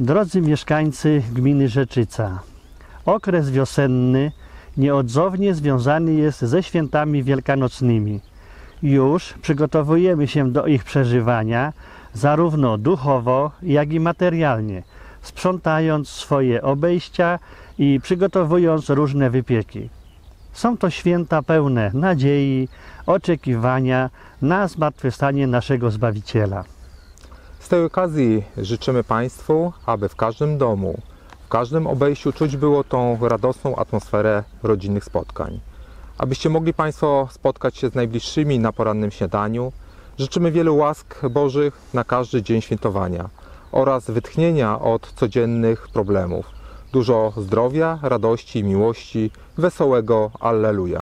drodzy mieszkańcy gminy Rzeczyca, okres wiosenny nieodzownie związany jest ze świętami wielkanocnymi. Już przygotowujemy się do ich przeżywania zarówno duchowo, jak i materialnie, sprzątając swoje obejścia i przygotowując różne wypieki. Są to święta pełne nadziei, oczekiwania na zmartwychwstanie naszego Zbawiciela. Z tej okazji życzymy Państwu, aby w każdym domu, w każdym obejściu czuć było tą radosną atmosferę rodzinnych spotkań. Abyście mogli Państwo spotkać się z najbliższymi na porannym śniadaniu, życzymy wielu łask Bożych na każdy dzień świętowania oraz wytchnienia od codziennych problemów. Dużo zdrowia, radości, miłości, wesołego Alleluja.